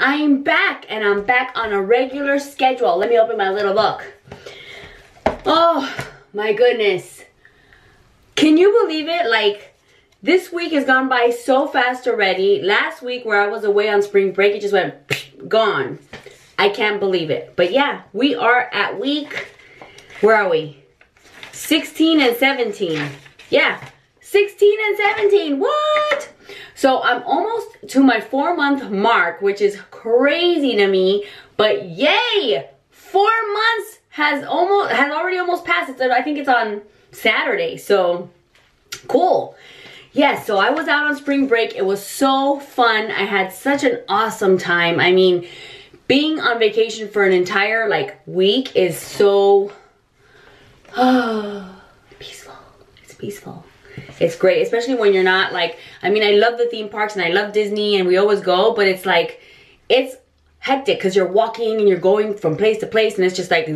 I'm back and I'm back on a regular schedule. Let me open my little book. Oh my goodness. Can you believe it? Like this week has gone by so fast already. Last week where I was away on spring break, it just went gone. I can't believe it. But yeah, we are at week, where are we? 16 and 17. Yeah, 16 and 17. What? So I'm almost to my four month mark, which is crazy to me. But yay! Four months has almost has already almost passed. It's I think it's on Saturday. So cool. Yes, yeah, so I was out on spring break. It was so fun. I had such an awesome time. I mean, being on vacation for an entire like week is so oh, peaceful. It's peaceful. It's great, especially when you're not like, I mean, I love the theme parks and I love Disney and we always go, but it's like, it's hectic because you're walking and you're going from place to place and it's just like,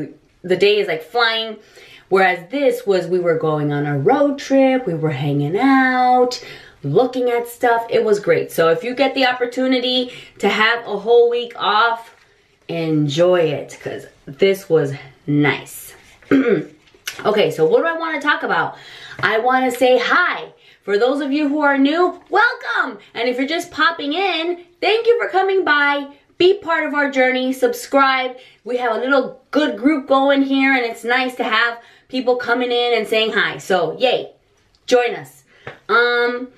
the day is like flying. Whereas this was, we were going on a road trip, we were hanging out, looking at stuff. It was great. So if you get the opportunity to have a whole week off, enjoy it because this was nice. okay, so what do I want to talk about? I want to say hi. For those of you who are new, welcome. And if you're just popping in, thank you for coming by. Be part of our journey, subscribe. We have a little good group going here and it's nice to have people coming in and saying hi. So, yay. Join us. Um,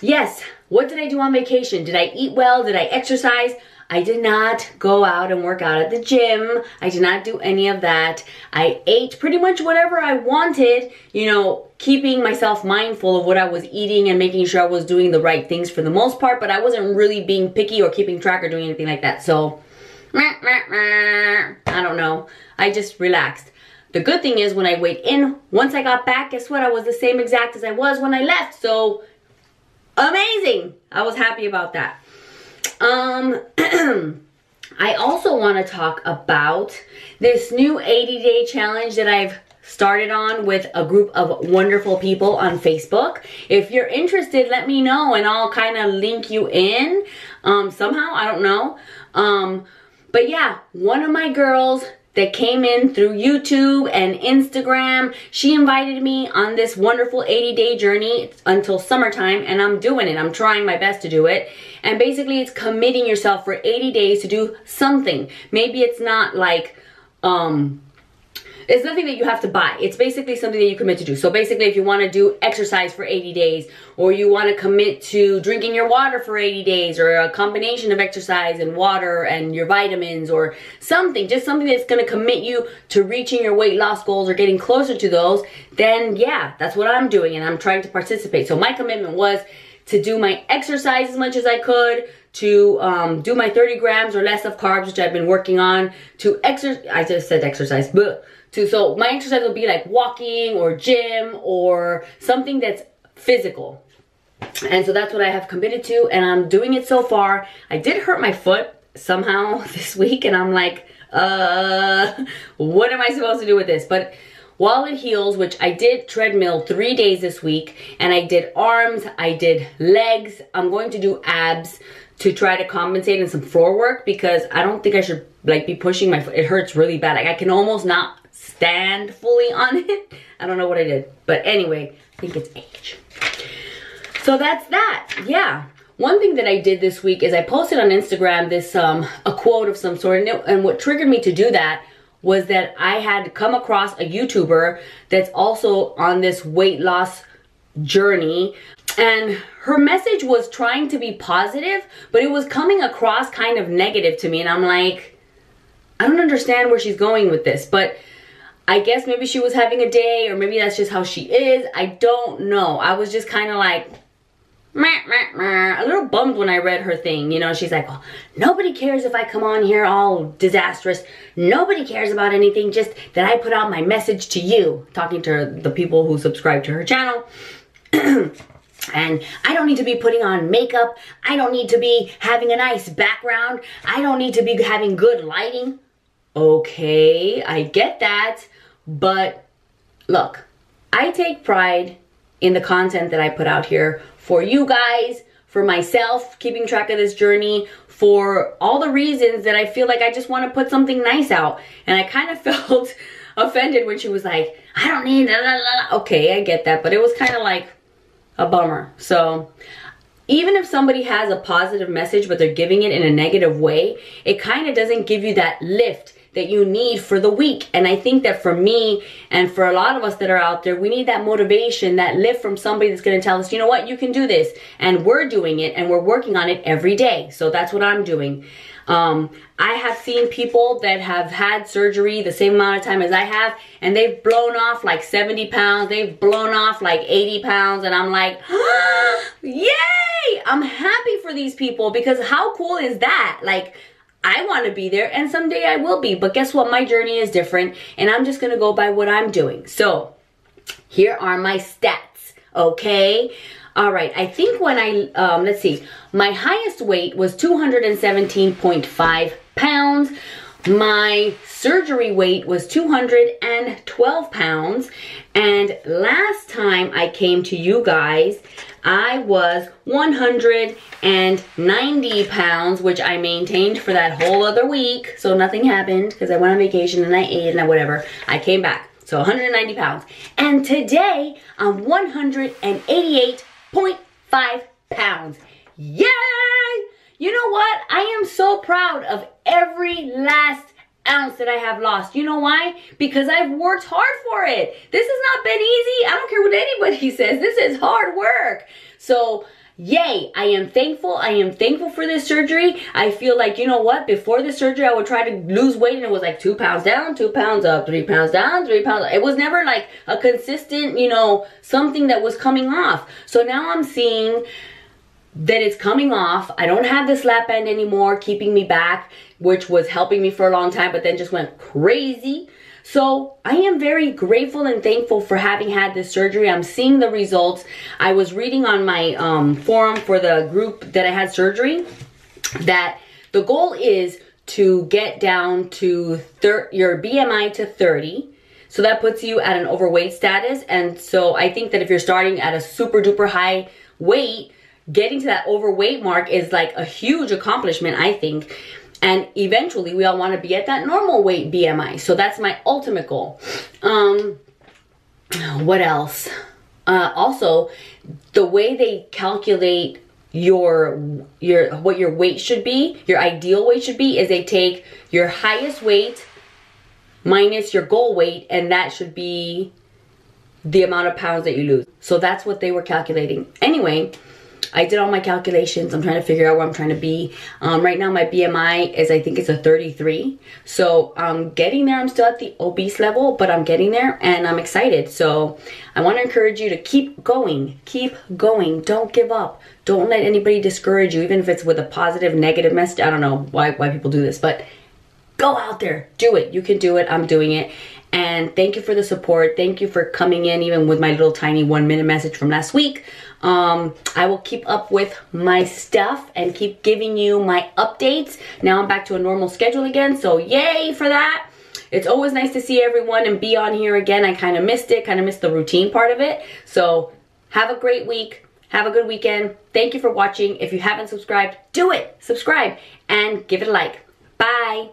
yes, what did I do on vacation? Did I eat well? Did I exercise? I did not go out and work out at the gym. I did not do any of that. I ate pretty much whatever I wanted, you know, keeping myself mindful of what I was eating and making sure I was doing the right things for the most part, but I wasn't really being picky or keeping track or doing anything like that. So, I don't know. I just relaxed. The good thing is when I weighed in, once I got back, guess what? I was the same exact as I was when I left. So, amazing. I was happy about that. Um, I also want to talk about this new 80 day challenge that I've started on with a group of wonderful people on Facebook. If you're interested, let me know and I'll kind of link you in um, somehow. I don't know. Um, but yeah, one of my girls that came in through YouTube and Instagram. She invited me on this wonderful 80 day journey until summertime and I'm doing it. I'm trying my best to do it. And basically it's committing yourself for 80 days to do something. Maybe it's not like, um, it's nothing that you have to buy. It's basically something that you commit to do. So basically, if you want to do exercise for 80 days, or you want to commit to drinking your water for 80 days, or a combination of exercise and water and your vitamins, or something, just something that's going to commit you to reaching your weight loss goals or getting closer to those, then yeah, that's what I'm doing, and I'm trying to participate. So my commitment was to do my exercise as much as I could, to um, do my 30 grams or less of carbs, which I've been working on, to exercise, I just said exercise, but to, so my exercise will be like walking or gym or something that's physical. And so that's what I have committed to and I'm doing it so far. I did hurt my foot somehow this week and I'm like, uh, what am I supposed to do with this? But while it heals, which I did treadmill three days this week, and I did arms, I did legs, I'm going to do abs to try to compensate in some floor work because I don't think I should like be pushing my foot. It hurts really bad. Like I can almost not stand fully on it. I don't know what I did. But anyway, I think it's age. So that's that. Yeah. One thing that I did this week is I posted on Instagram this um a quote of some sort and, it, and what triggered me to do that was that I had come across a YouTuber that's also on this weight loss journey and her message was trying to be positive but it was coming across kind of negative to me and I'm like I don't understand where she's going with this but I guess maybe she was having a day or maybe that's just how she is. I don't know. I was just kind of like, meh, meh, meh, a little bummed when I read her thing. You know, she's like, oh, nobody cares if I come on here all disastrous. Nobody cares about anything, just that I put out my message to you. Talking to the people who subscribe to her channel. And I don't need to be putting on makeup. I don't need to be having a nice background. I don't need to be having good lighting. Okay, I get that. But look, I take pride in the content that I put out here for you guys, for myself, keeping track of this journey, for all the reasons that I feel like I just want to put something nice out. And I kind of felt offended when she was like, I don't need, blah, blah, blah. okay, I get that. But it was kind of like a bummer. So even if somebody has a positive message, but they're giving it in a negative way, it kind of doesn't give you that lift that you need for the week. And I think that for me and for a lot of us that are out there, we need that motivation, that lift from somebody that's going to tell us, you know what, you can do this. And we're doing it and we're working on it every day. So that's what I'm doing. Um, I have seen people that have had surgery the same amount of time as I have, and they've blown off like 70 pounds, they've blown off like 80 pounds, and I'm like, yay! I'm happy for these people because how cool is that? Like, I want to be there and someday I will be. But guess what? My journey is different and I'm just going to go by what I'm doing. So here are my stats. Okay. All right. I think when I, um, let's see, my highest weight was 217.5 pounds. My surgery weight was 212 pounds. And last time I came to you guys, I was 190 pounds, which I maintained for that whole other week. So nothing happened because I went on vacation and I ate and I whatever. I came back. So 190 pounds. And today I'm 188.5 pounds. Yay! You know what? I am so proud of every last ounce that I have lost. You know why? Because I've worked hard for it. This has not been easy. I don't care what anybody says. This is hard work. So, yay, I am thankful. I am thankful for this surgery. I feel like, you know what? Before the surgery, I would try to lose weight and it was like two pounds down, two pounds up, three pounds down, three pounds. Up. It was never like a consistent, you know, something that was coming off. So now I'm seeing that it's coming off. I don't have this lap band anymore, keeping me back, which was helping me for a long time, but then just went crazy. So I am very grateful and thankful for having had this surgery. I'm seeing the results. I was reading on my um, forum for the group that I had surgery that the goal is to get down to your BMI to 30. So that puts you at an overweight status. And so I think that if you're starting at a super duper high weight, getting to that overweight mark is like a huge accomplishment, I think. And eventually we all want to be at that normal weight BMI. So that's my ultimate goal. Um, what else? Uh, also, the way they calculate your your what your weight should be, your ideal weight should be, is they take your highest weight minus your goal weight, and that should be the amount of pounds that you lose. So that's what they were calculating. Anyway, I did all my calculations. I'm trying to figure out where I'm trying to be. Um, right now my BMI is, I think it's a 33. So I'm getting there. I'm still at the obese level, but I'm getting there and I'm excited. So I want to encourage you to keep going. Keep going. Don't give up. Don't let anybody discourage you, even if it's with a positive, negative message. I don't know why, why people do this, but go out there. Do it. You can do it. I'm doing it. And thank you for the support. Thank you for coming in, even with my little tiny one minute message from last week. Um, I will keep up with my stuff and keep giving you my updates. Now I'm back to a normal schedule again, so yay for that. It's always nice to see everyone and be on here again. I kind of missed it, kind of missed the routine part of it. So have a great week. Have a good weekend. Thank you for watching. If you haven't subscribed, do it. Subscribe and give it a like. Bye.